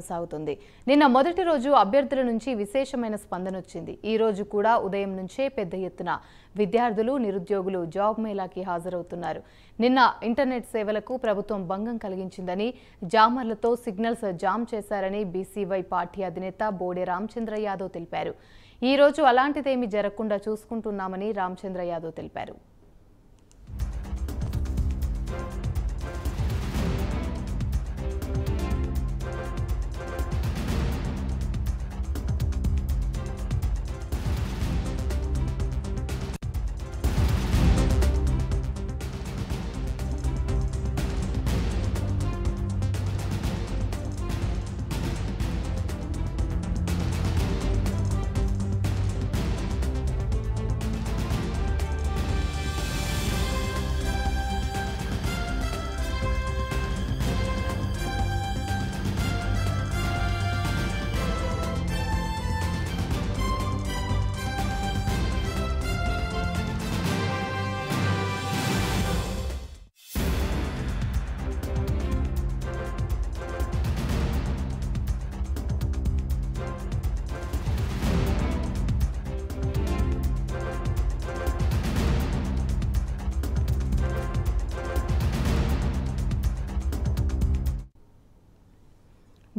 కొనసాగుతుంది. నిన్న మొదటి రోజు అభ్యర్థుల నుంచి విశేషమైన స్పందన వచ్చింది. ఈ రోజు కూడా ఉదయం నుంచే పెద్ద ఎత్తున విద్యార్థులు నిరుద్యోగులు జాబ్ మేళాకి హాజరవుతున్నారు. నిన్న ఇంటర్నెట్ సేవలకు ప్రభుత్వం భంగం కలిగించిందని జామర్లతో సిగ్నల్స్ జామ్ చేశారని బీసీవై పార్టీ అధినేత బోడే రామచంద్ర యాదవ్ తెలిపారు. ఈ రోజు అలాంటిదేమీ జరగకుండా చూసుకుంటున్నామని రామచంద్ర యాదవ్ తెలిపారు.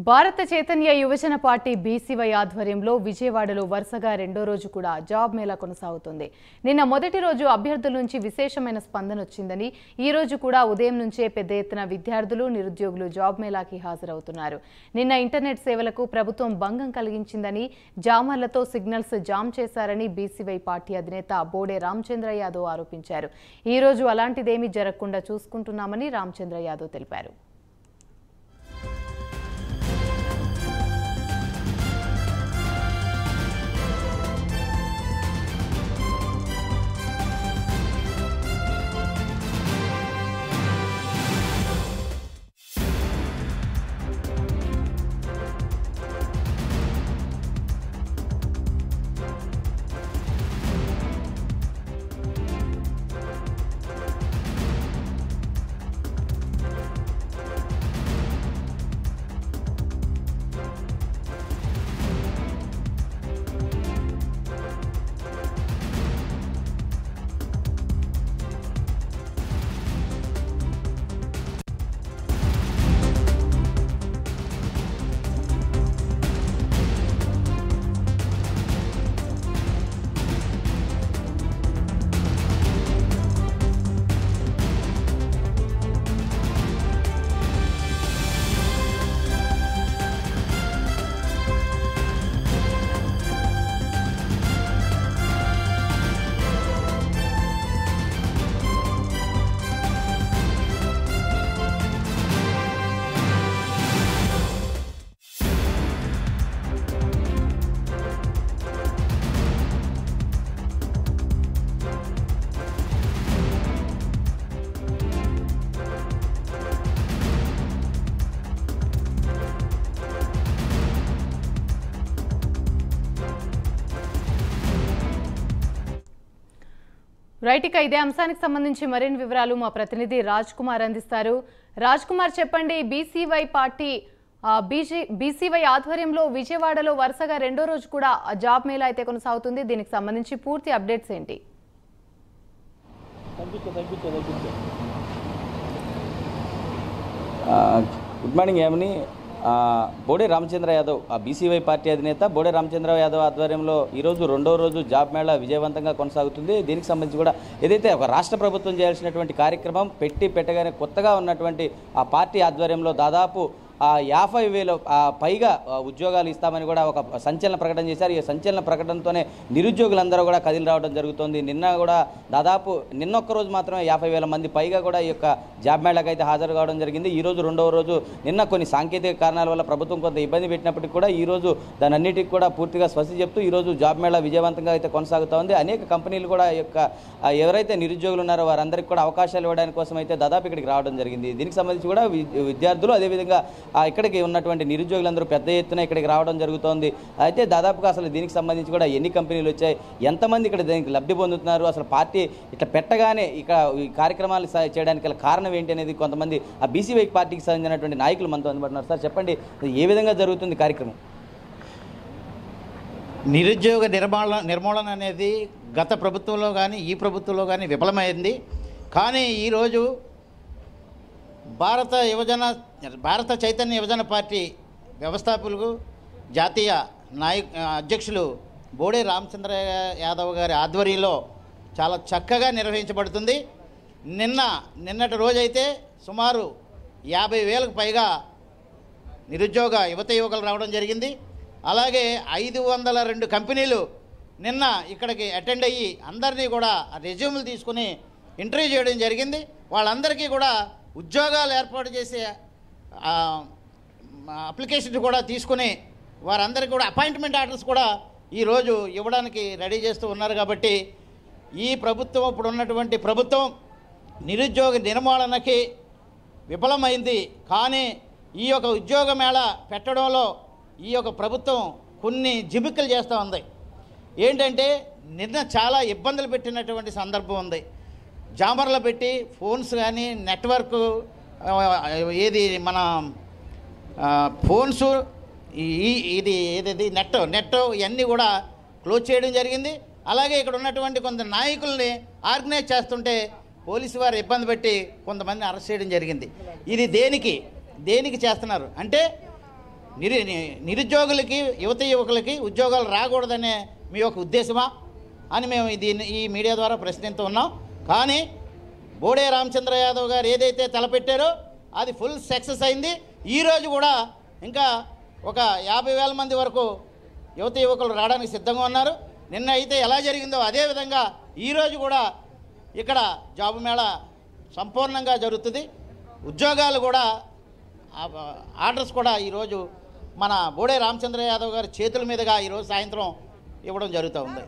భారత చైతన్య యువజన పార్టీ బీసీవై ఆధ్వర్యంలో విజయవాడలో వరుసగా రెండో రోజు కూడా జాబ్ మేళా కొనసాగుతుంది. నిన్న మొదటి రోజు అభ్యర్థుల నుంచి విశేషమైన స్పందన వచ్చిందని ఈ రోజు కూడా ఉదయం నుంచే పెద్ద ఎత్తున విద్యార్థులు నిరుద్యోగులు జాబ్ మేళాకి హాజరవుతున్నారు. నిన్న ఇంటర్నెట్ సేవలకు ప్రభుత్వం భంగం కలిగించిందని జామర్లతో సిగ్నల్స్ జామ్ చేశారని బీసీవై పార్టీ అధినేత బోడే రామచంద్ర యాదవ్ ఆరోపించారు. ఈ రోజు అలాంటిదేమీ జరగకుండా చూసుకుంటున్నామని రామచంద్ర యాదవ్ తెలిపారు. రైట్ ఇక ఇదే అంశానికి సంబంధించి మరిన్ని వివరాలు మా ప్రతినిధి రాజ్ కుమార్ అందిస్తారు. రాజ్ కుమార్ చెప్పండి బీసీవై పార్టీ బీజీ బీసీవై ఆధ్వర్యంలో విజయవాడలో వరుసగా రెండో రోజు కూడా జాబ్ మేళా అయితే కొనసాగుతుంది. దీనికి సంబంధించి పూర్తి అప్డేట్స్ ఏంటి? గుడ్ మార్నింగ్ ఏమని? బోడే రామచంద్ర యాదవ్ ఆ బీసీవై పార్టీ అధినేత బోడే రామచంద్ర యాదవ్ ఆధ్వర్యంలో ఈరోజు రెండో రోజు జాబ్ మేళా విజయవంతంగా కొనసాగుతుంది. దీనికి సంబంధించి కూడా ఏదైతే ఒక రాష్ట్ర ప్రభుత్వం చేయాల్సినటువంటి కార్యక్రమం పెట్టి పెట్టగానే కొత్తగా ఉన్నటువంటి ఆ పార్టీ ఆధ్వర్యంలో దాదాపు యాభై వేల పైగా ఉద్యోగాలు ఇస్తామని కూడా ఒక సంచలన ప్రకటన చేశారు. ఈ సంచలన ప్రకటనతోనే నిరుద్యోగులందరూ కూడా కదిలి రావడం జరుగుతోంది. నిన్న కూడా దాదాపు నిన్న ఒక్క రోజు మాత్రమే యాభై వేల మంది పైగా కూడా ఈ యొక్క జాబ్ మేళాకి అయితే హాజరు కావడం జరిగింది. ఈ రోజు రెండవ రోజు నిన్న కొన్ని సాంకేతిక కారణాల వల్ల ప్రభుత్వం కొంత ఇబ్బంది పెట్టినప్పటికీ కూడా ఈ రోజు కూడా పూర్తిగా స్వస్తి చెప్తూ ఈరోజు జాబ్ మేళా విజయవంతంగా అయితే కొనసాగుతూ ఉంది. అనేక కంపెనీలు కూడా యొక్క ఎవరైతే నిరుద్యోగులు ఉన్నారో వారందరికీ కూడా అవకాశాలు ఇవ్వడానికి కోసం అయితే దాదాపు ఇక్కడికి రావడం జరిగింది. దీనికి సంబంధించి కూడా విద్యార్థులు అదేవిధంగా ఇక్కడికి ఉన్నటువంటి నిరుద్యోగులందరూ పెద్ద ఎత్తున ఇక్కడికి రావడం జరుగుతోంది. అయితే దాదాపుగా అసలు దీనికి సంబంధించి కూడా ఎన్ని కంపెనీలు వచ్చాయి ఎంతమంది ఇక్కడ దీనికి లబ్ధి పొందుతున్నారు అసలు పార్టీ ఇట్లా పెట్టగానే ఇక్కడ ఈ కార్యక్రమాలు సా- చేయడానికి గల కారణం ఏంటి అనేది కొంతమంది ఆ బీసీవై పార్టీకి సంబంధించినటువంటి నాయకులు మనతో అందుబాటున్నారు సార్ చెప్పండి ఏ విధంగా జరుగుతుంది కార్యక్రమం? నిరుద్యోగ నిర్మాణ నిర్మూలన అనేది గత ప్రభుత్వంలో కానీ ఈ ప్రభుత్వంలో కానీ విఫలమైంది. కానీ ఈరోజు భారత యువజన భారత చైతన్య విభజన పార్టీ వ్యవస్థాపకులు జాతీయ నాయ అధ్యక్షులు బోడే రామచంద్ర యాదవ్ గారి ఆధ్వర్యంలో చాలా చక్కగా నిర్వహించబడుతుంది. నిన్న నిన్నటి రోజైతే సుమారు యాభై వేలకు పైగా నిరుద్యోగ యువత యువకులు రావడం జరిగింది. అలాగే ఐదు వందల రెండు కంపెనీలు నిన్న ఇక్కడికి అటెండ్ అయ్యి అందరినీ కూడా రెజ్యూములు తీసుకుని ఇంటర్వ్యూ చేయడం జరిగింది. వాళ్ళందరికీ కూడా ఉద్యోగాలు ఏర్పాటు చేసే అప్లికేషన్స్ అప్లికేషన్ కూడా తీసుకుని వారందరికీ కూడా అపాయింట్మెంట్ ఆర్డర్స్ కూడా ఈరోజు ఇవ్వడానికి రెడీ చేస్తూ ఉన్నారు కాబట్టి ఈ ప్రభుత్వం ఇప్పుడు ఉన్నటువంటి ప్రభుత్వం నిరుద్యోగ నిర్మూలనకి విఫలమైంది. కానీ ఈ యొక్క ఉద్యోగ మేళ పెట్టడంలో ఈ యొక్క ప్రభుత్వం కొన్ని జిబిక్కులు చేస్తూ ఉంది. ఏంటంటే నిన్న చాలా ఇబ్బందులు పెట్టినటువంటి సందర్భం ఉంది. జామర్లు పెట్టి ఫోన్స్ కానీ నెట్వర్క్ ఏది మన ఫోన్స్ ఈ- ఇది ఏది నెట్ నెట్ ఇవన్నీ కూడా క్లోజ్ చేయడం జరిగింది. అలాగే ఇక్కడ ఉన్నటువంటి కొంత నాయకుల్ని ఆర్గనైజ్ చేస్తుంటే పోలీసు వారు ఇబ్బంది పెట్టి కొంతమంది అరెస్ట్ చేయడం జరిగింది. ఇది దేనికి దేనికి చేస్తున్నారు? అంటే నిరు నిరుద్యోగులకి యువత యువకులకి ఉద్యోగాలు రాకూడదనే మీ యొక్క ఉద్దేశమా? అని మేము దీన్ని ఈ మీడియా ద్వారా ప్రశ్నిస్తూ ఉన్నాం. కానీ బోడే రామచంద్ర యాదవ్ గారు ఏదైతే తలపెట్టారో అది ఫుల్ సక్సెస్ అయింది. ఈరోజు కూడా ఇంకా ఒక యాభై వేల మంది వరకు యువత యువకులు రావడానికి సిద్ధంగా ఉన్నారు. నిన్న అయితే ఎలా జరిగిందో అదే విధంగా ఈరోజు కూడా ఇక్కడ జాబు మేళ సంపూర్ణంగా జరుగుతుంది. ఉద్యోగాలు కూడా ఆర్డర్స్ కూడా ఈరోజు మన బోడే రామచంద్ర యాదవ్ గారి చేతుల మీదుగా ఈరోజు సాయంత్రం ఇవ్వడం జరుగుతూ ఉంది.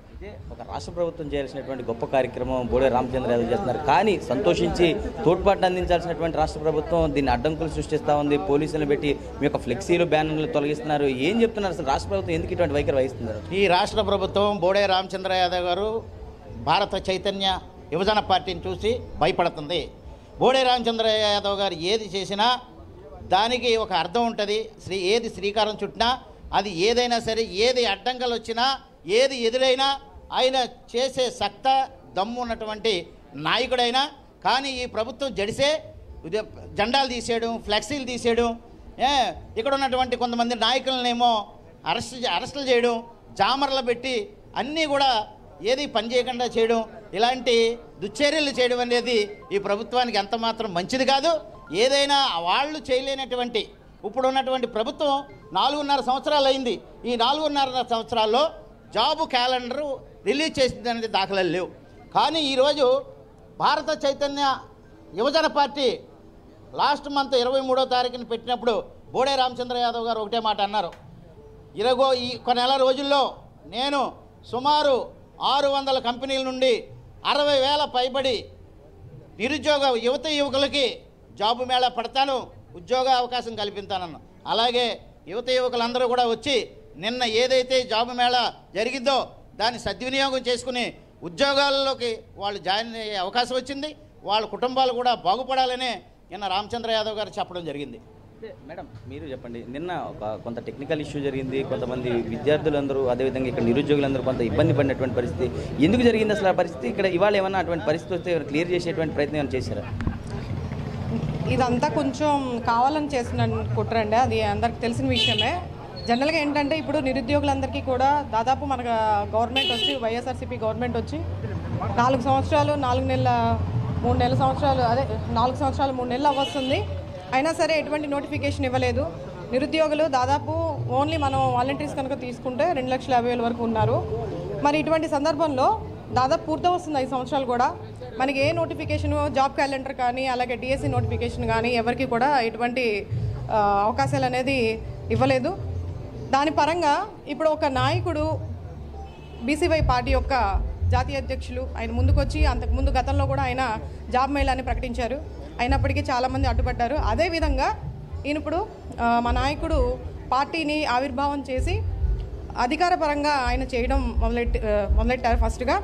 ఒక రాష్ట్ర ప్రభుత్వం చేయాల్సినటువంటి గొప్ప కార్యక్రమం బోడే రామచంద్ర యాదవ్ చేస్తున్నారు. కానీ సంతోషించి తోడ్పాటు అందించాల్సినటువంటి రాష్ట్ర ప్రభుత్వం దీన్ని అడ్డంకులు సృష్టిస్తూ ఉంది. పోలీసులను పెట్టి మీ యొక్క ఫ్లెక్సీలు బ్యానర్లు తొలగిస్తున్నారు. ఏం చెప్తున్నారు అసలు రాష్ట్ర ప్రభుత్వం? ఎందుకు ఇటువంటి వైఖరి వహిస్తున్నారు? ఈ రాష్ట్ర ప్రభుత్వం బోడే రామచంద్ర యాదవ్ గారు భారత చైతన్య యువజన పార్టీని చూసి భయపడుతుంది. బోడే రామచంద్ర యాదవ్ గారు ఏది చేసినా దానికి ఒక అర్థం ఉంటుంది. శ్రీ ఏది శ్రీకారం చుట్టినా అది ఏదైనా సరే ఏది అడ్డంకలు వచ్చినా ఏది ఎదురైనా ఆయన చేసే సక్త దమ్ము ఉన్నటువంటి నాయకుడైనా కానీ ఈ ప్రభుత్వం జడిసే జెండాలు తీసేయడం ఫ్లెక్సీలు తీసేయడం ఇక్కడ ఉన్నటువంటి కొంతమంది నాయకులనేమో అరెస్ట్ అరెస్టులు చేయడం జామర్లు పెట్టి అన్నీ కూడా ఏది పనిచేయకుండా చేయడం ఇలాంటి దుశ్చర్యలు చేయడం అనేది ఈ ప్రభుత్వానికి ఎంత మాత్రం మంచిది కాదు. ఏదైనా వాళ్ళు చేయలేనటువంటి ఇప్పుడు ఉన్నటువంటి ప్రభుత్వం నాలుగున్నర సంవత్సరాలు అయింది ఈ నాలుగున్నర సంవత్సరాల్లో జాబు క్యాలెండరు రిలీజ్ చేసింది అనేది దాఖలాలు లేవు. కానీ ఈరోజు భారత చైతన్య యువజన పార్టీ లాస్ట్ మంత్ ఇరవై మూడో తారీఖున పెట్టినప్పుడు బోడే రామచంద్ర యాదవ్ గారు ఒకటే మాట అన్నారు. ఇరగో ఈ ఒక నెల రోజుల్లో నేను సుమారు ఆరు వందల కంపెనీల నుండి అరవై వేల పైబడి నిరుద్యోగ యువత యువకులకి జాబు మేళా పడతాను ఉద్యోగ అవకాశం కల్పిస్తానన్న అలాగే యువత యువకులందరూ కూడా వచ్చి నిన్న ఏదైతే జాబు మేళా జరిగిందో దాన్ని సద్వినియోగం చేసుకుని ఉద్యోగాల్లోకి వాళ్ళు జాయిన్ అయ్యే అవకాశం వచ్చింది. వాళ్ళ కుటుంబాలు కూడా బాగుపడాలనే నిన్న రామచంద్ర యాదవ్ గారు చెప్పడం జరిగింది. మేడం మీరు చెప్పండి. నిన్న ఒక కొంత టెక్నికల్ ఇష్యూ జరిగింది. కొంతమంది విద్యార్థులందరూ అదేవిధంగా ఇక్కడ నిరుద్యోగులందరూ కొంత ఇబ్బంది పడినటువంటి పరిస్థితి. ఎందుకు జరిగింది అసలు ఆ పరిస్థితి? ఇక్కడ ఇవాళ ఏమన్నా అటువంటి పరిస్థితి వస్తే క్లియర్ చేసేటువంటి ప్రయత్నం ఏమైనా చేశారా? ఇదంతా కొంచెం కావాలని చేసిన కుట్రండి అది అందరికి తెలిసిన విషయమే. జనరల్గా ఏంటంటే ఇప్పుడు నిరుద్యోగులందరికీ కూడా దాదాపు మన గవర్నమెంట్ వచ్చి వైఎస్ఆర్సీపీ గవర్నమెంట్ వచ్చి నాలుగు సంవత్సరాలు నాలుగు నెలల మూడు నెలల సంవత్సరాలు అదే నాలుగు సంవత్సరాలు మూడు నెలలు అవ్వస్తుంది. అయినా సరే ఎటువంటి నోటిఫికేషన్ ఇవ్వలేదు. నిరుద్యోగులు దాదాపు ఓన్లీ మనం వాలంటీర్స్ కనుక తీసుకుంటే రెండు లక్షల యాభై వేల వరకు ఉన్నారు. మరి ఇటువంటి సందర్భంలో దాదాపు పూర్తవస్తుంది ఐదు సంవత్సరాలు కూడా. మనకి ఏ నోటిఫికేషన్ జాబ్ క్యాలెండర్ కానీ అలాగే డిఎస్సి నోటిఫికేషన్ కానీ ఎవరికి కూడా ఎటువంటి అవకాశాలు అనేది ఇవ్వలేదు. దాని పరంగా ఇప్పుడు ఒక నాయకుడు బీసీవై పార్టీ యొక్క జాతీయ అధ్యక్షులు. ఆయన ముందుకొచ్చి అంతకుముందు గతంలో కూడా ఆయన జాబ్ మేళాన్ని ప్రకటించారు. అయినప్పటికీ చాలామంది అడ్డుపడ్డారు. అదేవిధంగా ఈయన ఇప్పుడు మా నాయకుడు పార్టీని ఆవిర్భావం చేసి అధికారపరంగా ఆయన చేయడం మొదలెట్టి మొదలెట్టారు ఫస్ట్గా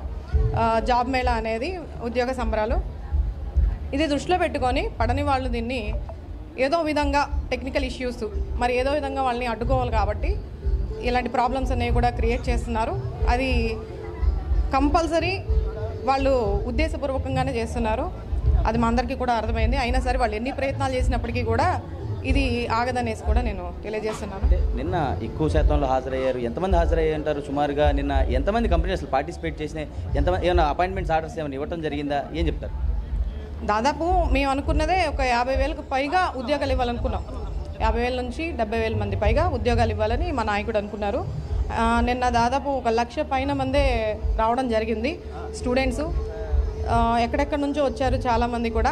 జాబ్ మేళా అనేది ఉద్యోగ సంబరాలు. ఇది దృష్టిలో పెట్టుకొని పడని వాళ్ళు దీన్ని ఏదో విధంగా టెక్నికల్ ఇష్యూస్ మరి ఏదో విధంగా వాళ్ళని అడ్డుకోవాలి కాబట్టి ఇలాంటి ప్రాబ్లమ్స్ అనేవి కూడా క్రియేట్ చేస్తున్నారు. అది కంపల్సరీ వాళ్ళు ఉద్దేశపూర్వకంగానే చేస్తున్నారు. అది మా అందరికీ కూడా అర్థమైంది. అయినా సరే వాళ్ళు ఎన్ని ప్రయత్నాలు చేసినప్పటికీ కూడా ఇది ఆగదనేసి కూడా నేను తెలియజేస్తున్నాను. నిన్న ఎక్కువ శాతంలో హాజరయ్యారు. ఎంతమంది హాజరయ్యారు అంటారు సుమారుగా నిన్న ఎంతమంది కంపెనీ అసలు పార్టిసిపేట్ చేసినాయి? ఎంతమంది ఏమైనా అపాయింట్మెంట్స్ ఆర్డర్స్ ఏమైనా ఇవ్వడం జరిగిందా? ఏం చెప్తారు? దాదాపు మేము అనుకున్నదే ఒక యాభై వేలకు పైగా ఉద్యోగాలు ఇవ్వాలనుకున్నాం. యాభై వేల నుంచి డెబ్బై వేల మంది పైగా ఉద్యోగాలు ఇవ్వాలని మా నాయకుడు అనుకున్నారు. నిన్న దాదాపు ఒక లక్ష పైన మందే రావడం జరిగింది. స్టూడెంట్స్ ఎక్కడెక్కడి నుంచో వచ్చారు చాలామంది కూడా.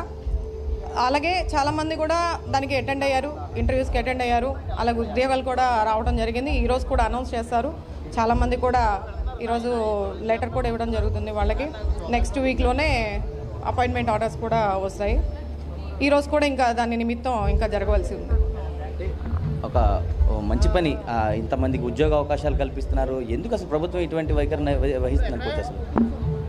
అలాగే చాలామంది కూడా దానికి అటెండ్ అయ్యారు ఇంటర్వ్యూస్కి అటెండ్ అయ్యారు. అలాగే ఉద్యోగాలు కూడా రావడం జరిగింది. ఈరోజు కూడా అనౌన్స్ చేస్తారు. చాలామంది కూడా ఈరోజు లెటర్ కూడా ఇవ్వడం జరుగుతుంది వాళ్ళకి. నెక్స్ట్ వీక్లోనే అపాయింట్మెంట్ ఆర్డర్స్ కూడా వస్తాయి. ఈరోజు కూడా ఇంకా దాని నిమిత్తం ఇంకా జరగవలసి ఉంది. ఒక మంచి పని ఇంతమందికి ఉద్యోగ అవకాశాలు కల్పిస్తున్నారు. ఎందుకు అసలు ప్రభుత్వం ఇటువంటి వైఖరిని వహి- వహిస్తుంది అసలు?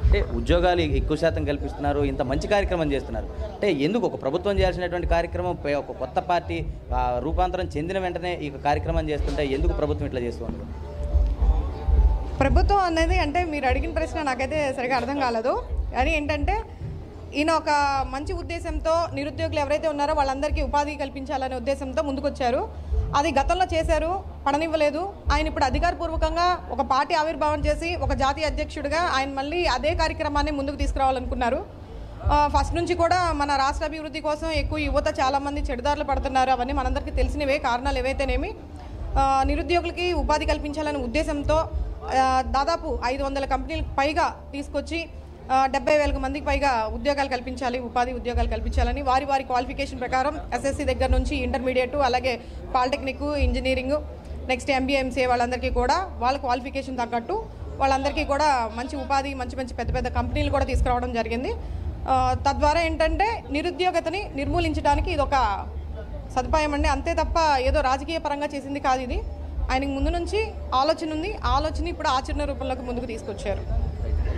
అంటే ఉద్యోగాలు ఎక్కువ శాతం కల్పిస్తున్నారు ఇంత మంచి కార్యక్రమం చేస్తున్నారు. అంటే ఎందుకు ఒక ప్రభుత్వం చేయాల్సినటువంటి కార్యక్రమం ఒక కొత్త పార్టీ రూపాంతరం చెందిన వెంటనే ఈ కార్యక్రమం చేస్తుంటే ఎందుకు ప్రభుత్వం ఇట్లా చేస్తుంది ప్రభుత్వం అనేది అంటే మీరు అడిగిన ప్రశ్న నాకైతే సరిగా అర్థం కాలేదు. కానీ ఏంటంటే ఈయన ఒక మంచి ఉద్దేశంతో నిరుద్యోగులు ఎవరైతే ఉన్నారో వాళ్ళందరికీ ఉపాధి కల్పించాలనే ఉద్దేశంతో ముందుకొచ్చారు. అది గతంలో చేశారు పడనివ్వలేదు. ఆయన ఇప్పుడు అధికారపూర్వకంగా ఒక పార్టీ ఆవిర్భావం చేసి ఒక జాతీయ అధ్యక్షుడిగా ఆయన మళ్ళీ అదే కార్యక్రమాన్ని ముందుకు తీసుకురావాలనుకున్నారు. ఫస్ట్ నుంచి కూడా మన రాష్ట్ర అభివృద్ధి కోసం ఎక్కువ యువత చాలామంది చెడుదారులు పడుతున్నారు. అవన్నీ మనందరికీ తెలిసినవే కారణాలు ఏవైతేనేమి. నిరుద్యోగులకి ఉపాధి కల్పించాలనే ఉద్దేశంతో దాదాపు ఐదు వందల కంపెనీలకు పైగా తీసుకొచ్చి డెబ్బై వేలకు మందికి పైగా ఉద్యోగాలు కల్పించాలి ఉపాధి ఉద్యోగాలు కల్పించాలని వారి వారి క్వాలిఫికేషన్ ప్రకారం ఎస్ఎస్సి దగ్గర నుంచి ఇంటర్మీడియట్ అలాగే పాలిటెక్నిక్ ఇంజనీరింగ్ నెక్స్ట్ ఎంబీఎంసీ వాళ్ళందరికీ కూడా వాళ్ళ క్వాలిఫికేషన్ తగ్గట్టు వాళ్ళందరికీ కూడా మంచి ఉపాధి మంచి మంచి పెద్ద పెద్ద కంపెనీలు కూడా తీసుకురావడం జరిగింది. తద్వారా ఏంటంటే నిరుద్యోగతని నిర్మూలించడానికి ఇది ఒక సదుపాయం అండి. అంతే తప్ప ఏదో రాజకీయ పరంగా చేసింది కాదు ఇది. ఆయనకు ముందు నుంచి ఆలోచన ఉంది. ఆలోచన ఇప్పుడు ఆచరణ రూపంలోకి ముందుకు తీసుకొచ్చారు.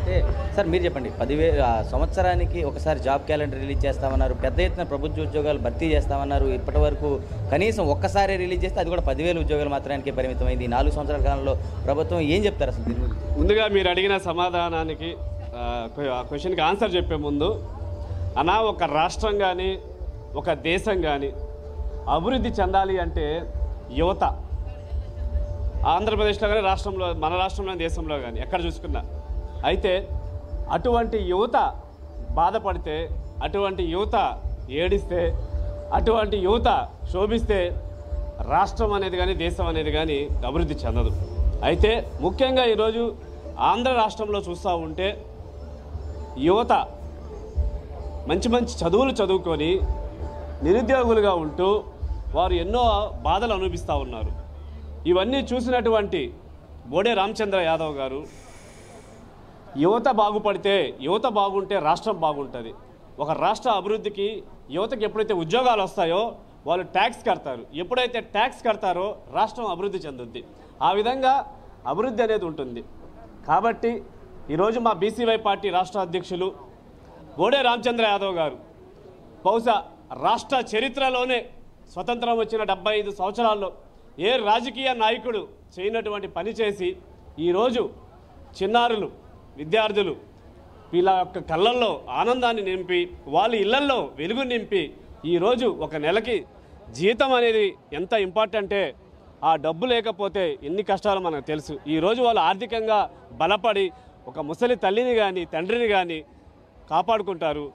అంటే సార్ మీరు చెప్పండి పదివే సంవత్సరానికి ఒకసారి జాబ్ క్యాలెండర్ రిలీజ్ చేస్తామన్నారు పెద్ద ఎత్తున ప్రభుత్వ ఉద్యోగాలు భర్తీ చేస్తామన్నారు ఇప్పటి వరకు కనీసం ఒక్కసారి రిలీజ్ చేస్తే అది కూడా పదివేల ఉద్యోగాలు మాత్రానికే పరిమితమైంది. నాలుగు సంవత్సరాల కాలంలో ప్రభుత్వం ఏం చెప్తారు అసలు దీని ముందుగా మీరు అడిగిన సమాధానానికి క్వశ్చన్కి ఆన్సర్ చెప్పే ముందు అనా ఒక రాష్ట్రం కానీ ఒక దేశం కానీ అభివృద్ధి చెందాలి అంటే యువత. ఆంధ్రప్రదేశ్లో కానీ రాష్ట్రంలో మన రాష్ట్రంలో దేశంలో కానీ ఎక్కడ చూసుకున్నా అయితే అటువంటి యువత బాధపడితే అటువంటి యువత ఏడిస్తే అటువంటి యువత శోభిస్తే రాష్ట్రం అనేది కానీ దేశం అనేది కానీ అభివృద్ధి చెందదు. అయితే ముఖ్యంగా ఈరోజు ఆంధ్ర రాష్ట్రంలో చూస్తూ ఉంటే యువత మంచి మంచి చదువులు చదువుకొని నిరుద్యోగులుగా ఉంటూ వారు ఎన్నో బాధలు అనుభవిస్తూ ఉన్నారు. ఇవన్నీ చూసినటువంటి బోడే రామచంద్ర యాదవ్ గారు యువత బాగుపడితే యువత బాగుంటే రాష్ట్రం బాగుంటుంది. ఒక రాష్ట్ర అభివృద్ధికి యువతకి ఎప్పుడైతే ఉద్యోగాలు వస్తాయో వాళ్ళు ట్యాక్స్ కడతారు. ఎప్పుడైతే ట్యాక్స్ కడతారో రాష్ట్రం అభివృద్ధి చెందుద్ది. ఆ విధంగా అభివృద్ధి అనేది ఉంటుంది. కాబట్టి ఈరోజు మా బీసీవై పార్టీ రాష్ట్ర అధ్యక్షులు గోడే రామచంద్ర యాదవ్ గారు బహుశా రాష్ట్ర చరిత్రలోనే స్వతంత్రం వచ్చిన డెబ్బై ఐదు సంవత్సరాల్లో ఏ రాజకీయ నాయకుడు చేయనటువంటి పని చేసి ఈరోజు చిన్నారులు విద్యార్థులు వీళ్ళ యొక్క కళ్ళల్లో ఆనందాన్ని నింపి వాళ్ళ ఇళ్ళల్లో వెలుగు నింపి ఈరోజు ఒక నెలకి జీతం అనేది ఎంత ఇంపార్టెంటే ఆ డబ్బు లేకపోతే ఎన్ని కష్టాలు మనకు తెలుసు. ఈరోజు వాళ్ళు ఆర్థికంగా బలపడి ఒక ముసలి తల్లిని కానీ తండ్రిని కానీ కాపాడుకుంటారు.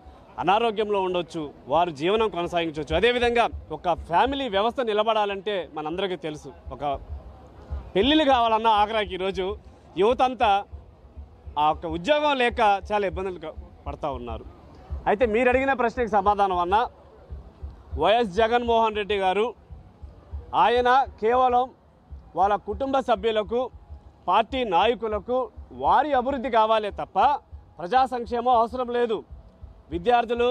అనారోగ్యంలో ఉండొచ్చు వారు జీవనం కొనసాగించవచ్చు అదేవిధంగా ఒక ఫ్యామిలీ వ్యవస్థ నిలబడాలంటే మనందరికీ తెలుసు. ఒక పెళ్ళిళ్ళు కావాలన్నా ఆఖరాకి ఈరోజు యువత అంతా ఆ యొక్క ఉద్యోగం లేక చాలా ఇబ్బందులు పడతా ఉన్నారు. అయితే మీరు అడిగిన ప్రశ్నకి సమాధానం అన్న వైఎస్ జగన్మోహన్ రెడ్డి గారు ఆయన కేవలం వాళ్ళ కుటుంబ సభ్యులకు పార్టీ నాయకులకు వారి అభివృద్ధి కావాలే తప్ప ప్రజా సంక్షేమం అవసరం లేదు. విద్యార్థులు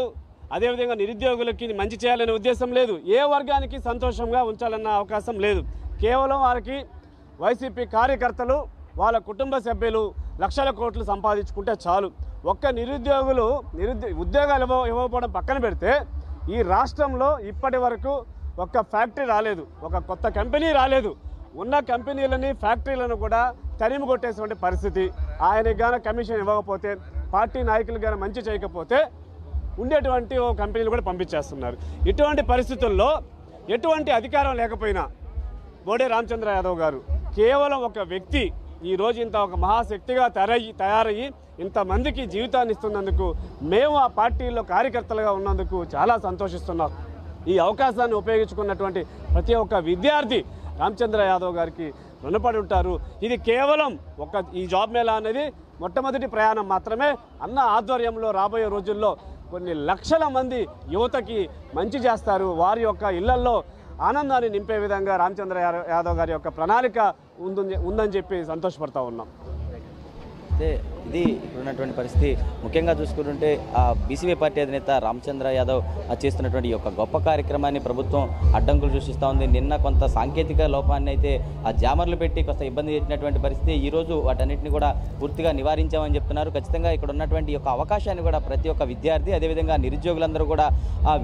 అదేవిధంగా నిరుద్యోగులకి మంచి చేయాలనే ఉద్దేశం లేదు. ఏ వర్గానికి సంతోషంగా ఉంచాలన్న అవకాశం లేదు. కేవలం వారికి వైసీపీ కార్యకర్తలు వాళ్ళ కుటుంబ సభ్యులు లక్షల కోట్లు సంపాదించుకుంటే చాలు. ఒక్క నిరుద్యోగులు నిరుద్యో ఉద్యోగాలు ఇవ్వ ఇవ్వకపోవడం పక్కన పెడితే ఈ రాష్ట్రంలో ఇప్పటి వరకు ఒక్క ఫ్యాక్టరీ రాలేదు. ఒక కొత్త కంపెనీ రాలేదు. ఉన్న కంపెనీలని ఫ్యాక్టరీలను కూడా తరిమి కొట్టేటువంటి పరిస్థితి. ఆయనకి గాన కమిషన్ ఇవ్వకపోతే పార్టీ నాయకులు గాన మంచి చేయకపోతే ఉండేటువంటి ఓ కంపెనీలు కూడా పంపించేస్తున్నారు. ఇటువంటి పరిస్థితుల్లో ఎటువంటి అధికారం లేకపోయినా బోడే రామచంద్ర యాదవ్ గారు కేవలం ఒక వ్యక్తి ఈ రోజు ఇంత ఒక మహాశక్తిగా తయారయ్యి తయారయ్యి ఇంతమందికి జీవితాన్ని ఇస్తున్నందుకు మేము ఆ పార్టీలో కార్యకర్తలుగా ఉన్నందుకు చాలా సంతోషిస్తున్నాం. ఈ అవకాశాన్ని ఉపయోగించుకున్నటువంటి ప్రతి ఒక్క విద్యార్థి రామచంద్ర యాదవ్ గారికి రుణపడి ఉంటారు. ఇది కేవలం ఒక ఈ జాబ్ మేళా అనేది మొట్టమొదటి ప్రయాణం మాత్రమే. అన్న ఆధ్వర్యంలో రాబోయే రోజుల్లో కొన్ని లక్షల మంది యువతకి మంచి చేస్తారు. వారి యొక్క ఇళ్ళల్లో ఆనందాన్ని నింపే విధంగా రామచంద్ర యాదవ్ గారి యొక్క ప్రణాళిక ఉందని ఉందని చెప్పి సంతోషపడతా ఉన్నాం. అయితే ఇది ఇప్పుడున్నటువంటి పరిస్థితి. ముఖ్యంగా చూసుకుంటుంటే ఆ బీసీవీ పార్టీ అధినేత రామచంద్ర యాదవ్ చేస్తున్నటువంటి ఈ యొక్క గొప్ప కార్యక్రమాన్ని ప్రభుత్వం అడ్డంకులు సృష్టిస్తూ ఉంది. నిన్న కొంత సాంకేతిక లోపాన్ని అయితే ఆ జామర్లు పెట్టి కొంత ఇబ్బంది చేసినటువంటి పరిస్థితి. ఈ రోజు వాటన్నిటిని కూడా పూర్తిగా నివారించామని చెప్తున్నారు. ఖచ్చితంగా ఇక్కడ ఉన్నటువంటి యొక్క అవకాశాన్ని కూడా ప్రతి ఒక్క విద్యార్థి అదేవిధంగా నిరుద్యోగులందరూ కూడా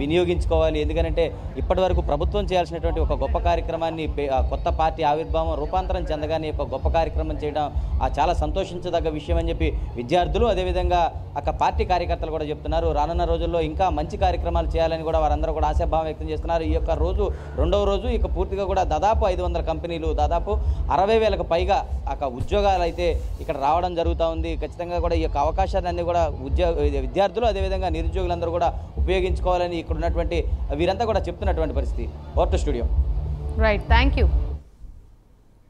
వినియోగించుకోవాలి. ఎందుకంటే ఇప్పటివరకు ప్రభుత్వం చేయాల్సినటువంటి ఒక గొప్ప కార్యక్రమాన్ని కొత్త పార్టీ ఆవిర్భావం రూపాంతరం చెందగానే ఒక గొప్ప కార్యక్రమం చేయడం ఆ చాలా సంతోషించదగ్గ విషయం అని చెప్పి విద్యార్థులు అదేవిధంగా అక్కడ పార్టీ కార్యకర్తలు కూడా చెప్తున్నారు. రానున్న రోజుల్లో ఇంకా మంచి కార్యక్రమాలు చేయాలని కూడా వారందరూ కూడా ఆశాభావం వ్యక్తం చేస్తున్నారు. ఈ యొక్క రోజు రెండవ రోజు ఇక పూర్తిగా కూడా దాదాపు ఐదు వందల కంపెనీలు దాదాపు అరవై వేలకు పైగా అక్కడ ఉద్యోగాలు అయితే ఇక్కడ రావడం జరుగుతూ ఉంది. ఖచ్చితంగా కూడా ఈ యొక్క అవకాశాలన్నీ కూడా ఉద్యోగ విద్యార్థులు అదేవిధంగా నిరుద్యోగులందరూ కూడా ఉపయోగించుకోవాలని ఇక్కడ ఉన్నటువంటి వీరంతా కూడా చెప్తున్నటువంటి పరిస్థితి. Over to studio. Right thank you